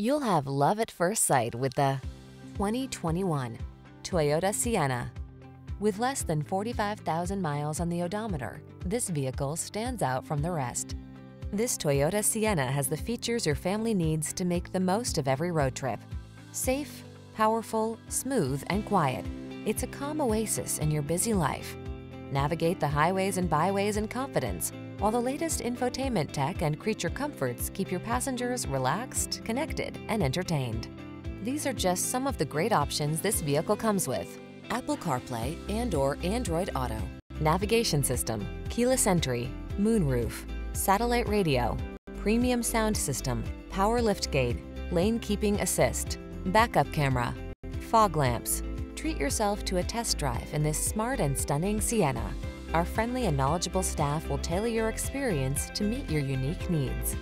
You'll have love at first sight with the 2021 Toyota Sienna. With less than 45,000 miles on the odometer, this vehicle stands out from the rest. This Toyota Sienna has the features your family needs to make the most of every road trip. Safe, powerful, smooth, and quiet. It's a calm oasis in your busy life. Navigate the highways and byways in confidence, while the latest infotainment tech and creature comforts keep your passengers relaxed, connected, and entertained. These are just some of the great options this vehicle comes with. Apple CarPlay and or Android Auto, navigation system, keyless entry, moonroof, satellite radio, premium sound system, power liftgate, lane keeping assist, backup camera, fog lamps. Treat yourself to a test drive in this smart and stunning Sienna. Our friendly and knowledgeable staff will tailor your experience to meet your unique needs.